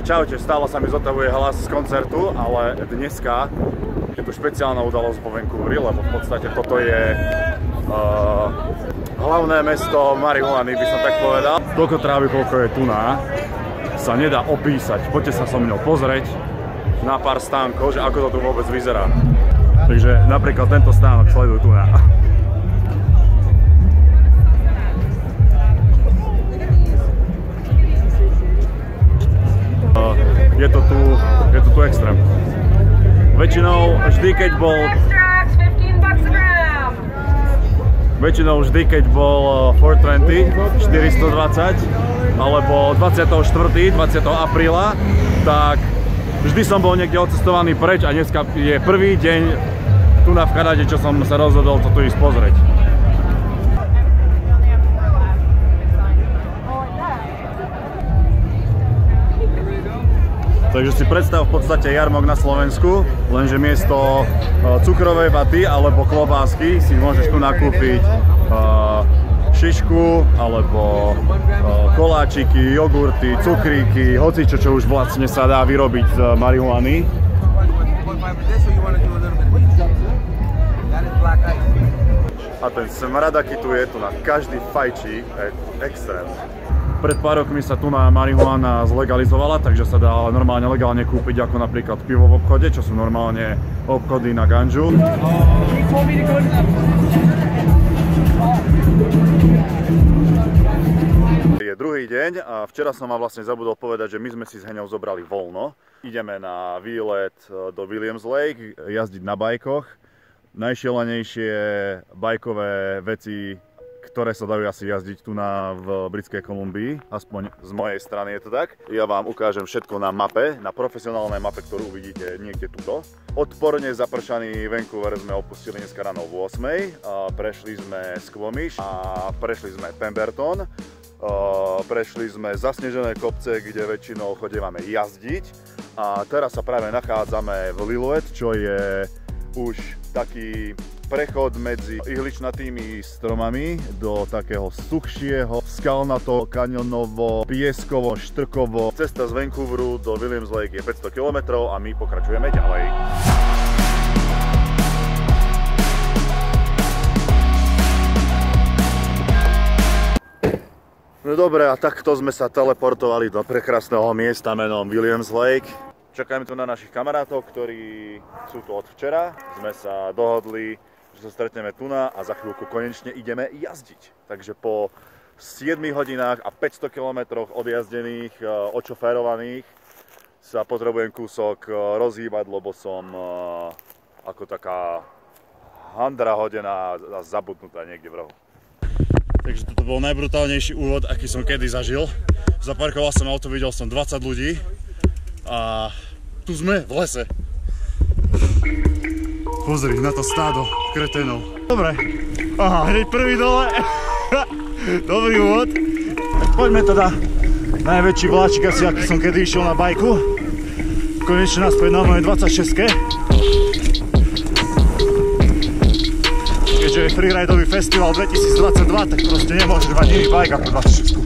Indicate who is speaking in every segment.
Speaker 1: Čaute, stále sa mi zotavuje hlas z koncertu, ale dneska je tu špeciálna udalosť vo Vancouveri, lebo v podstate toto je uh, hlavné mesto marihuany, by som tak povedal. Toľko trávy, koľko je tu na, sa nedá opísať. Poďte sa so mnou pozrieť na pár stánkov, že ako to tu vôbec vyzerá. Takže napríklad tento stánok sleduj tu na. Je to tu, je to tu extrém. Väčšinou vždy, keď bol... Väčšinou vždy, keď bol 420, 420, alebo 24. 20. apríla, tak vždy som bol niekde odcestovaný preč a dneska je prvý deň tu na v Kanade, čo som sa rozhodol toto ísť pozrieť. Takže si predstav v podstate jarmok na Slovensku, lenže miesto e, cukrovej vaty alebo klobásky si môžeš tu nakúpiť e, šišku alebo e, koláčiky, jogurty, cukríky, hoci čo, už vlastne sa dá vyrobiť z marihuany. A ten smrad, aký tu je, tu na každý fajčí, je extrém. Pred pár rokmi sa tu na marihuana zlegalizovala, takže sa dá normálne legálne kúpiť ako napríklad pivo v obchode, čo sú normálne obchody na ganžu. Je druhý deň a včera som vám vlastne zabudol povedať, že my sme si s Heňou zobrali voľno. Ideme na výlet e, do Williams Lake, jazdiť na bajkoch. Najšielenejšie bajkové veci ktoré sa dajú asi jazdiť tu na v Britskej Kolumbii, aspoň z mojej strany je to tak. Ja vám ukážem všetko na mape, na profesionálnej mape, ktorú uvidíte niekde tuto. Odporne zapršaný Vancouver sme opustili dneska ráno v 8. A prešli sme Squamish a prešli sme Pemberton. Prešli sme zasnežené kopce, kde väčšinou chodívame jazdiť a teraz sa práve nachádzame v Lillooet, čo je už taký prechod medzi ihličnatými stromami do takého suchšieho, skalnato, kanionovo, pieskovo, štrkovo. Cesta z Vancouveru do Williams Lake je 500 km a my pokračujeme ďalej. No dobre, a takto sme sa teleportovali do prekrásneho miesta menom Williams Lake. Čakáme tu na našich kamarátov, ktorí sú tu od včera. Sme sa dohodli, sa stretneme tu na a za chvíľku konečne ideme jazdiť. Takže po 7 hodinách a 500 kilometroch odjazdených, e, očoférovaných sa potrebujem kúsok e, rozhýbať, lebo som e, ako taká handra hodená a zabudnutá niekde v rohu. Takže toto bol najbrutálnejší úvod, aký som kedy zažil. Zaparkoval som auto, videl som 20 ľudí a tu sme v lese. Pozri na to stádo kretenov. Dobre. Aha, hneď prvý dole. Dobrý úvod. Poďme teda. Najväčší vláčik asi, aký som kedy išiel na bajku. Konečne naspäť na mojej 26 -ke. Keďže je freeridový festival 2022, tak proste nemôžeš mať iný bajk ako 26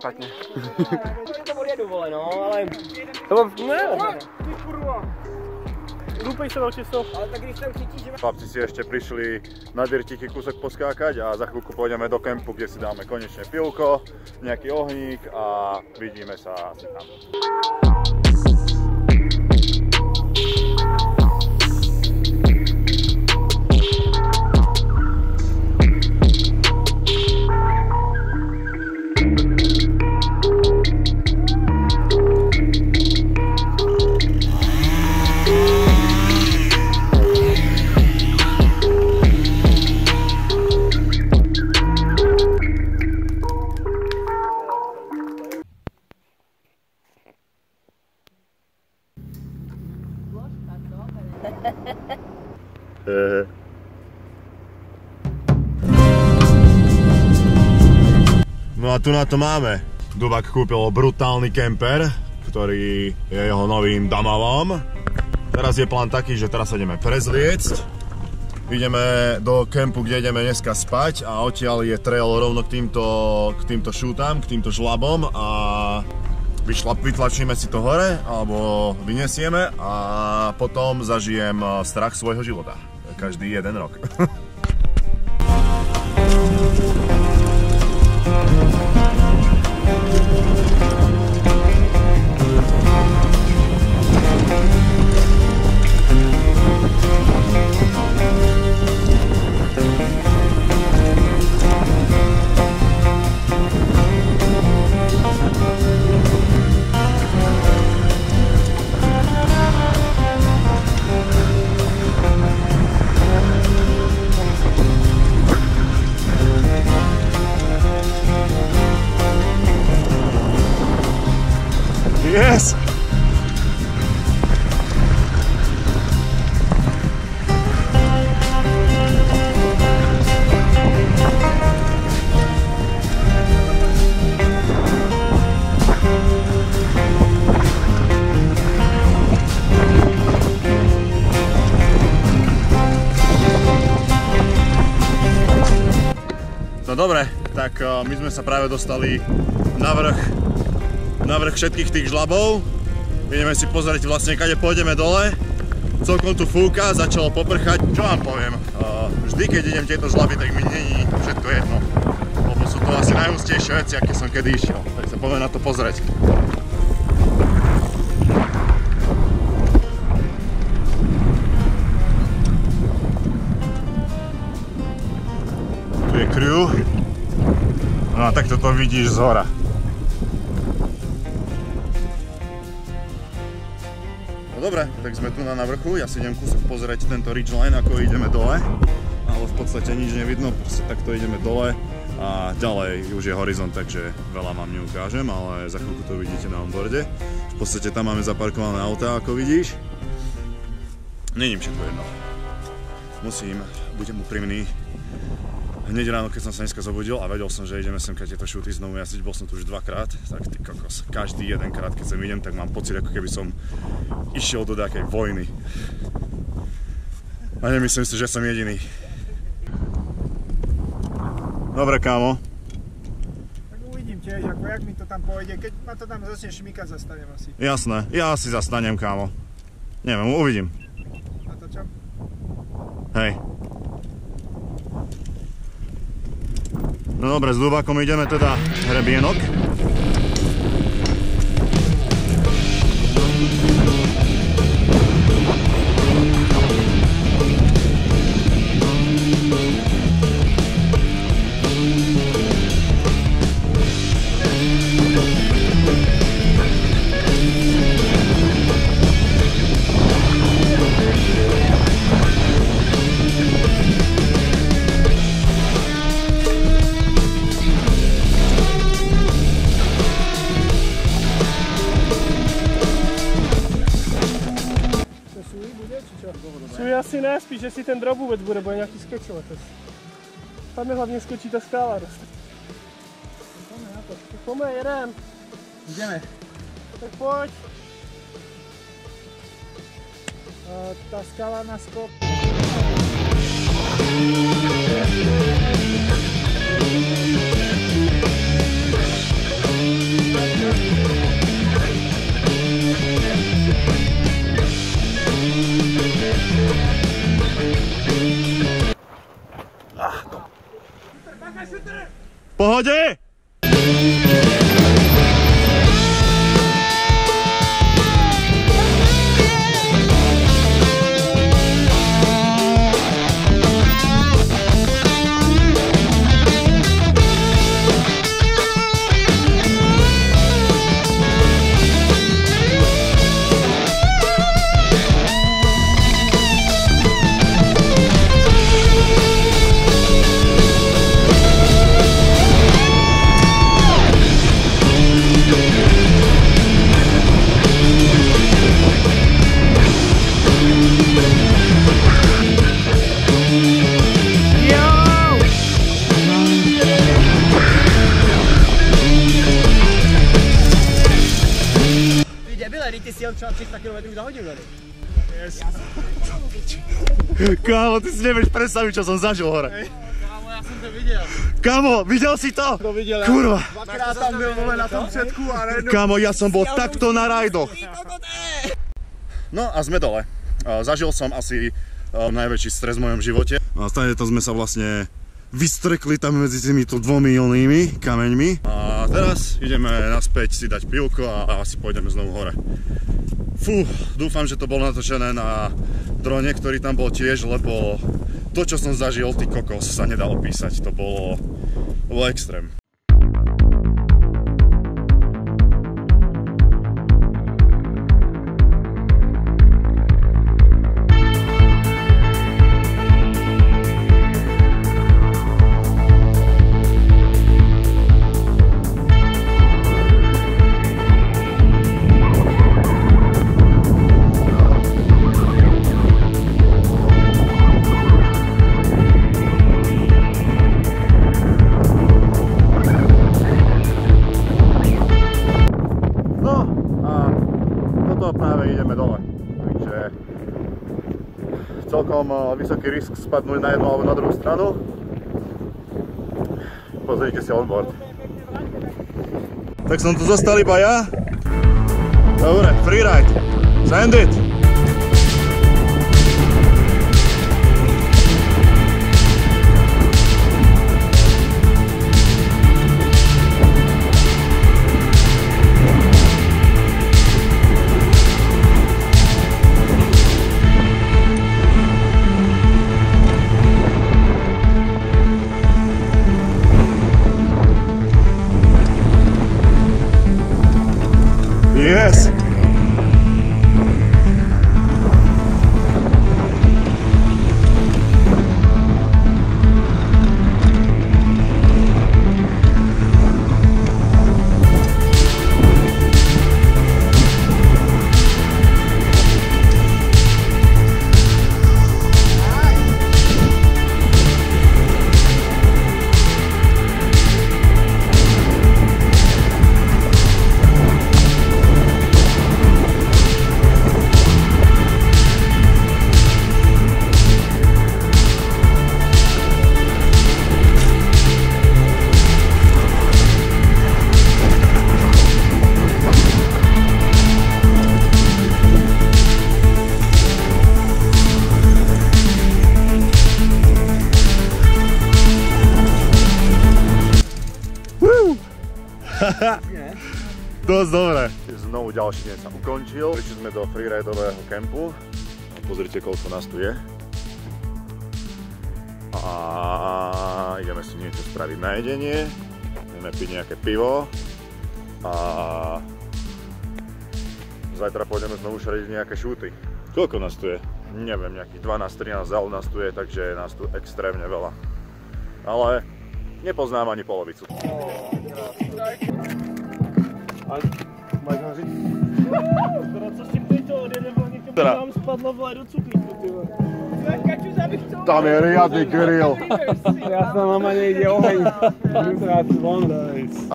Speaker 2: špatně. to vole, no, ale... To bylo... Ne, ty kurva. Dúpej sa do česov.
Speaker 3: Ale tak rýchle určitě, že
Speaker 1: Chlapci si ešte prišli na dirtiky kúsok poskákať a za chvíľku pôjdeme do kempu, kde si dáme konečne pivko, nejaký ohník a vidíme sa asi tam. No a tu na to máme. Dubak kúpil brutálny kemper, ktorý je jeho novým domovom. Teraz je plán taký, že teraz sa ideme prezliecť. Ideme do kempu, kde ideme dneska spať a odtiaľ je trail rovno k týmto, k týmto šútam, k týmto žlabom a vyšlap, vytlačíme si to hore alebo vyniesieme a potom zažijem strach svojho života. Každý jeden rok. Yes! No dobre, tak eh, my sme sa práve dostali na vrch na vrch všetkých tých žlabov. Ideme si pozrieť vlastne, kade pôjdeme dole. Celkom tu fúka, začalo poprchať. Čo vám poviem? Vždy, keď idem tieto žlaby, tak mi není všetko jedno. Lebo sú to asi najústejšie veci, aké som kedy išiel. Tak sa poďme na to pozrieť. Tu je crew. No a takto to vidíš z hora. Dobre, tak sme tu na, na vrchu, ja si idem kúsok pozrieť tento ridgeline, ako ideme dole. Ale v podstate nič nevidno, proste takto ideme dole a ďalej už je horizont, takže veľa vám neukážem, ale za chvíľku to vidíte na onboarde. V podstate tam máme zaparkované autá, ako vidíš. Není všetko jedno. Musím, budem úprimný, hneď ráno, keď som sa dneska zobudil a vedel som, že ideme sem keď tieto šúty znovu jazdiť, bol som tu už dvakrát, tak ty kokos, každý jeden krát, keď sem idem, tak mám pocit, ako keby som išiel do nejakej vojny. A nemyslím si, že som jediný. Dobre, kámo.
Speaker 3: Tak uvidím tiež, ako jak mi to tam pôjde. Keď ma to tam začne šmykať, zastavím asi.
Speaker 1: Jasné, ja si zastanem, kámo. Neviem, uvidím.
Speaker 3: A to čo?
Speaker 1: Hej. No dobre, s Dubákom ideme teda hrebienok.
Speaker 2: Spíš, že si ten drop vůbec bude, bude nějaký skečovateľ. Tam je hlavně skočí ta skála dost.
Speaker 3: Poďme na to.
Speaker 2: Pojďme, jedem.
Speaker 3: Ideme.
Speaker 2: Tak pojď.
Speaker 3: A tá skala na skok.
Speaker 1: V
Speaker 4: पहुँचे। Debile, ty si jel třeba 300 km za hodinu tady.
Speaker 1: Kámo, ty si nevieš predstaviť, čo som zažil hore.
Speaker 4: Kámo, to viděl.
Speaker 1: Kámo, videl si to?
Speaker 3: To viděl,
Speaker 1: Kurva.
Speaker 3: Dvakrát tam byl vole na tom předku a najednou...
Speaker 1: Kámo, ja som bol takto na rajdoch. No a sme dole. Zažil som asi a, najväčší stres v mojom živote. A stane to sme sa vlastne vystrekli tam medzi týmito dvomi onými kameňmi. A teraz ideme naspäť si dať pivko a, asi pôjdeme znovu hore. Fú, dúfam, že to bolo natočené na drone, ktorý tam bol tiež, lebo to, čo som zažil, ty kokos, sa nedá opísať. To bolo, to bolo extrém. Vysoký risk spadnúť na jednu alebo na druhú stranu. Pozrite si onboard. Tak som tu zostal iba ja. Dobre, freeride. Send it. Dosť dobre. Znovu ďalší deň sa ukončil. Prišli sme do freeridového kempu. Pozrite, koľko nás tu je. A ideme si niečo spraviť na jedenie. Ideme piť nejaké pivo. A zajtra pôjdeme znovu šariť nejaké šúty. Koľko nás tu je? Neviem, nejakých 12-13 zál nás tu je, takže je nás tu extrémne veľa. Ale nepoznám ani polovicu.
Speaker 2: Akorát
Speaker 1: Teda.
Speaker 2: tam spadla.
Speaker 1: Tam je riadny grill.
Speaker 3: Ja sa na ma nejde oheň. Vnútra von.